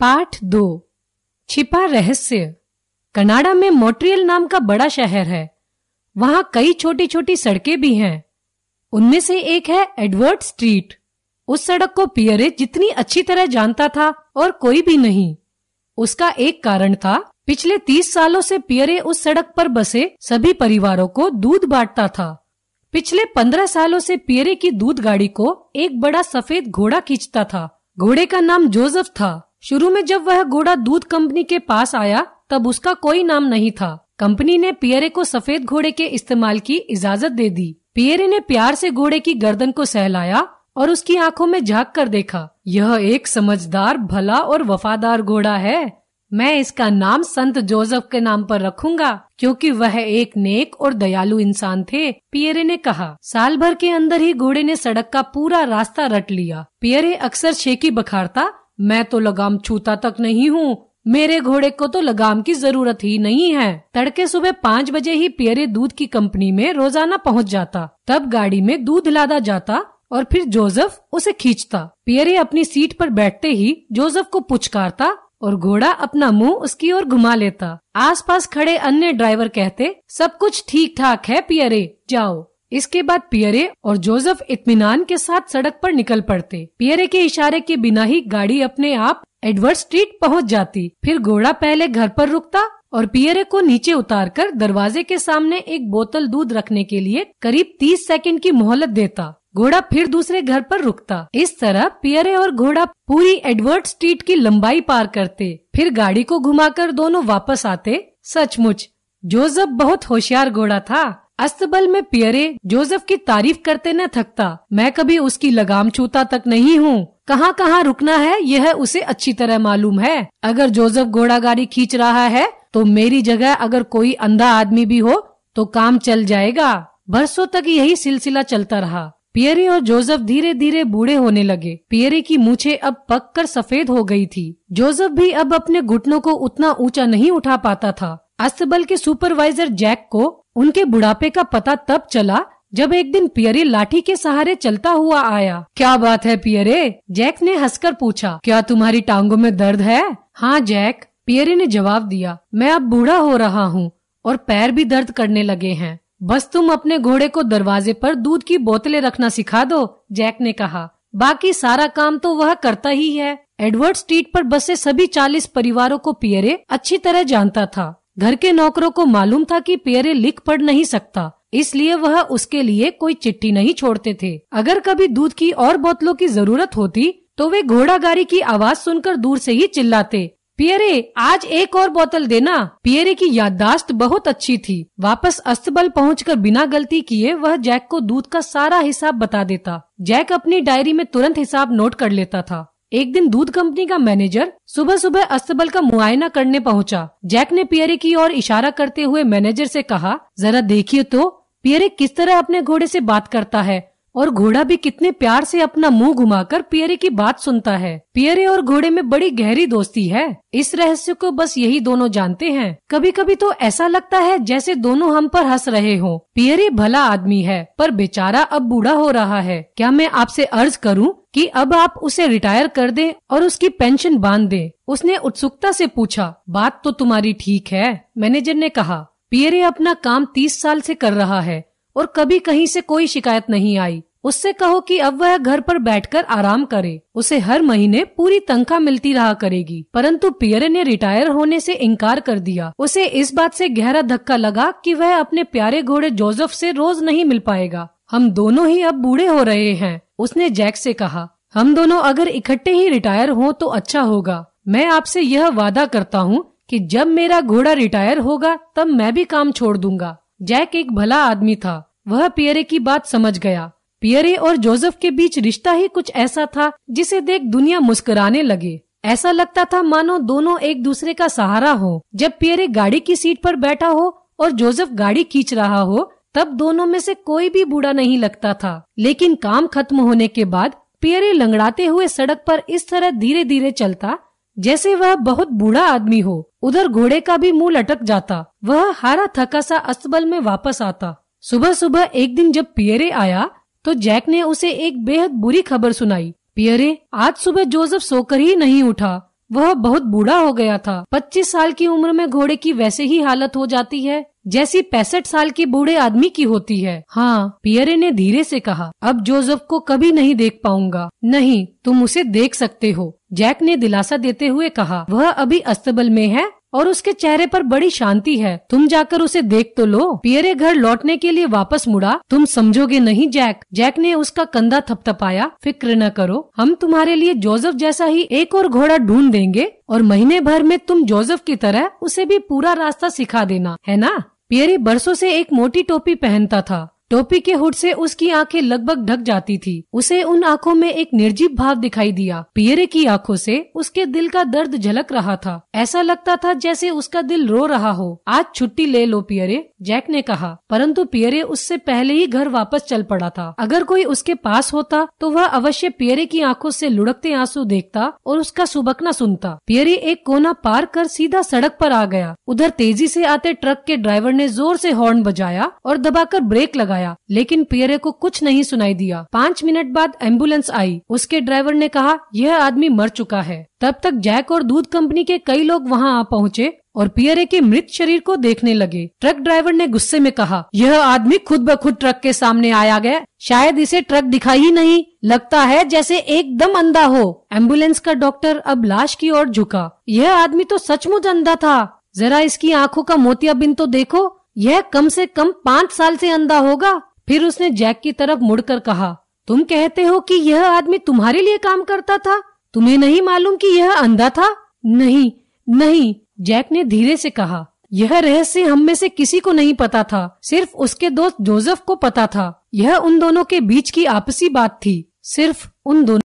पाठ दो। छिपा रहस्य। कनाडा में मोट्रियल नाम का बड़ा शहर है। वहाँ कई छोटी छोटी सड़कें भी हैं। उनमें से एक है एडवर्ड स्ट्रीट। उस सड़क को पियरे जितनी अच्छी तरह जानता था और कोई भी नहीं। उसका एक कारण था, पिछले तीस सालों से पियरे उस सड़क पर बसे सभी परिवारों को दूध बांटता था। पिछले पंद्रह सालों से पियरे की दूध गाड़ी को एक बड़ा सफ़ेद घोड़ा खींचता था। घोड़े का नाम जोसेफ था। शुरू में जब वह घोड़ा दूध कंपनी के पास आया, तब उसका कोई नाम नहीं था। कंपनी ने पियरे को सफ़ेद घोड़े के इस्तेमाल की इजाज़त दे दी। पियरे ने प्यार से घोड़े की गर्दन को सहलाया और उसकी आँखों में झाँक कर देखा, यह एक समझदार, भला और वफादार घोड़ा है। मैं इसका नाम संत जोसेफ के नाम पर रखूँगा, क्योंकि वह एक नेक और दयालु इंसान थे, पियरे ने कहा। साल भर के अंदर ही घोड़े ने सड़क का पूरा रास्ता रट लिया। पियरे अक्सर शेकी बखारता मैं तो लगाम छूता तक नहीं हूँ। मेरे घोड़े को तो लगाम की ज़रूरत ही नहीं है। तड़के सुबह पाँच बजे ही पियरे दूध की कंपनी में रोज़ाना पहुँच जाता। तब गाड़ी में दूध लादा जाता और फिर जोसेफ उसे खींचता। पियरे अपनी सीट पर बैठते ही जोसेफ को पुचकारता और घोड़ा अपना मुँह उसकी ओर घुमा लेता। आसपास खड़े अन्य ड्राइवर कहते, सब कुछ ठीक ठाक है पियरे, जाओ। इसके बाद पियरे और जोसेफ इत्मीनान के साथ सड़क पर निकल पड़ते। पियरे के इशारे के बिना ही गाड़ी अपने आप एडवर्ड स्ट्रीट पहुँच जाती। फिर घोड़ा पहले घर पर रुकता और पियरे को नीचे उतारकर दरवाजे के सामने एक बोतल दूध रखने के लिए करीब तीस सेकंड की मोहलत देता। घोड़ा फिर दूसरे घर पर रुकता। इस तरह पियरे और घोड़ा पूरी एडवर्ड स्ट्रीट की लंबाई पार करते। फिर गाड़ी को घुमाकर दोनों वापस आते। सचमुच, जोसेफ बहुत होशियार घोड़ा था। अस्तबल में पियरे जोसेफ की तारीफ़ करते न थकता। मैं कभी उसकी लगाम छूता तक नहीं हूँ। कहाँ कहाँ रुकना है, यह उसे अच्छी तरह मालूम है। अगर जोसेफ घोड़ा गाड़ी खींच रहा है तो मेरी जगह अगर कोई अंधा आदमी भी हो तो काम चल जाएगा। बरसों तक यही सिलसिला चलता रहा। पियरे और जोसेफ धीरे धीरे बूढ़े होने लगे। पियरे की मूछे अब पक कर सफ़ेद हो गई थी। जोसेफ भी अब अपने घुटनों को उतना ऊँचा नहीं उठा पाता था। अस्तबल के सुपरवाइजर जैक को उनके बुढ़ापे का पता तब चला जब एक दिन पियरे लाठी के सहारे चलता हुआ आया। क्या बात है पियरे? जैक ने हंसकर पूछा, क्या तुम्हारी टांगों में दर्द है? हाँ जैक, पियरे ने जवाब दिया, मैं अब बूढ़ा हो रहा हूँ और पैर भी दर्द करने लगे हैं। बस तुम अपने घोड़े को दरवाजे पर दूध की बोतलें रखना सिखा दो, जैक ने कहा। बाकी सारा काम तो वह करता ही है। एडवर्ड स्ट्रीट पर बसे सभी चालीस परिवारों को पियरे अच्छी तरह जानता था। घर के नौकरों को मालूम था कि पियरे लिख पढ़ नहीं सकता, इसलिए वह उसके लिए कोई चिट्ठी नहीं छोड़ते थे। अगर कभी दूध की और बोतलों की ज़रूरत होती तो वे घोड़ा गाड़ी की आवाज़ सुनकर दूर से ही चिल्लाते, पियरे, आज एक और बोतल देना। पियरे की याददाश्त बहुत अच्छी थी। वापस अस्तबल पहुंचकर बिना गलती किए वह जैक को दूध का सारा हिसाब बता देता। जैक अपनी डायरी में तुरंत हिसाब नोट कर लेता था। एक दिन दूध कंपनी का मैनेजर सुबह सुबह अस्तबल का मुआयना करने पहुँचा। जैक ने पियरे की ओर इशारा करते हुए मैनेजर से कहा, जरा देखिए तो पियरे किस तरह अपने घोड़े से बात करता है और घोड़ा भी कितने प्यार से अपना मुँह घुमाकर पियरे की बात सुनता है। पियरे और घोड़े में बड़ी गहरी दोस्ती है। इस रहस्य को बस यही दोनों जानते हैं। कभी कभी तो ऐसा लगता है जैसे दोनों हम पर हंस रहे हो। पियरे भला आदमी है, पर बेचारा अब बूढ़ा हो रहा है। क्या मैं आपसे अर्ज़ करूँ कि अब आप उसे रिटायर कर दें और उसकी पेंशन बाँध दें। उसने उत्सुकता से पूछा, बात तो तुम्हारी ठीक है। मैनेजर ने कहा पियरे अपना काम तीस साल से कर रहा है और कभी कहीं से कोई शिकायत नहीं आई। उससे कहो कि अब वह घर पर बैठकर आराम करे। उसे हर महीने पूरी तनख्वाह मिलती रहा करेगी। परंतु पियरे ने रिटायर होने से इनकार कर दिया। उसे इस बात से गहरा धक्का लगा कि वह अपने प्यारे घोड़े जोसेफ से रोज नहीं मिल पाएगा। हम दोनों ही अब बूढ़े हो रहे हैं, उसने जैक से कहा। हम दोनों अगर इकट्ठे ही रिटायर हों तो अच्छा होगा। मैं आपसे यह वादा करता हूँ कि जब मेरा घोड़ा रिटायर होगा, तब मैं भी काम छोड़ दूँगा। जैक एक भला आदमी था। वह पियरे की बात समझ गया। पियरे और जोसेफ के बीच रिश्ता ही कुछ ऐसा था जिसे देख दुनिया मुस्कुराने लगे। ऐसा लगता था मानो दोनों एक दूसरे का सहारा हो। जब पियरे गाड़ी की सीट पर बैठा हो और जोसेफ गाड़ी खींच रहा हो तब दोनों में से कोई भी बूढ़ा नहीं लगता था। लेकिन काम खत्म होने के बाद पियरे लंगड़ाते हुए सड़क पर इस तरह धीरे धीरे चलता, जैसे वह बहुत बूढ़ा आदमी हो। उधर घोड़े का भी मुँह लटक जाता, वह हारा थका सा अस्तबल में वापस आता। सुबह सुबह एक दिन जब पियरे आया तो जैक ने उसे एक बेहद बुरी खबर सुनाई। पियरे, आज सुबह जोसेफ सोकर ही नहीं उठा। वह बहुत बूढ़ा हो गया था। 25 साल की उम्र में घोड़े की वैसे ही हालत हो जाती है। जैसी पैंसठ साल के बूढ़े आदमी की होती है। हाँ पियरे ने धीरे से कहा, अब जोसेफ को कभी नहीं देख पाऊँगा। नहीं, तुम उसे देख सकते हो। जैक ने दिलासा देते हुए कहा, वह अभी अस्तबल में है और उसके चेहरे पर बड़ी शांति है। तुम जाकर उसे देख तो लो। पियरे घर लौटने के लिए वापस मुड़ा। तुम समझोगे नहीं, जैक। जैक ने उसका कंधा थपथपाया। फ़िक्र न करो। हम तुम्हारे लिए जोसेफ जैसा ही एक और घोड़ा ढूंढ देंगे और महीने भर में तुम जोसेफ की तरह उसे भी पूरा रास्ता सिखा देना। है ना? पियरे बरसों से एक मोटी टोपी पहनता था। टोपी के हुड से उसकी आँखें लगभग ढक जाती थी। उसे उन आँखों में एक निर्जीव भाव दिखाई दिया। पियरे की आँखों से उसके दिल का दर्द झलक रहा था। ऐसा लगता था जैसे उसका दिल रो रहा हो। आज छुट्टी ले लो पियरे, जैक ने कहा। परंतु पियरे उससे पहले ही घर वापस चल पड़ा था। अगर कोई उसके पास होता तो वह अवश्य पियरे की आँखों से लुढ़कते आँसू देखता और उसका सुबकना सुनता। पियरे एक कोना पार कर सीधा सड़क पर आ गया। उधर तेज़ी से आते ट्रक के ड्राइवर ने ज़ोर से हॉर्न बजाया और दबाकर ब्रेक लगाया। लगाया लेकिन पियरे को कुछ नहीं सुनाई दिया। पाँच मिनट बाद एंबुलेंस आई। उसके ड्राइवर ने कहा, यह आदमी मर चुका है। तब तक जैक और दूध कंपनी के कई लोग वहाँ आ पहुँचे और पियरे के मृत शरीर को देखने लगे। ट्रक ड्राइवर ने गुस्से में कहा, यह आदमी खुद ब खुद ट्रक के सामने आया गया। शायद इसे ट्रक दिखाई ही नहीं। लगता है जैसे एकदम अंधा हो। एंबुलेंस का डॉक्टर अब लाश की ओर झुका। यह आदमी तो सचमुच अंधा था। जरा इसकी आँखों का मोतियाबिंद तो देखो। यह कम से कम पाँच साल से अंधा होगा। फिर उसने जैक की तरफ़ मुड़कर कहा, तुम कहते हो कि यह आदमी तुम्हारे लिए काम करता था? तुम्हें नहीं मालूम कि यह अंधा था? नहीं नहीं, जैक ने धीरे से कहा, यह रहस्य हम में से किसी को नहीं पता था। सिर्फ़ उसके दोस्त जोसेफ को पता था। यह उन दोनों के बीच की आपसी बात थी। सिर्फ़ उन दोनों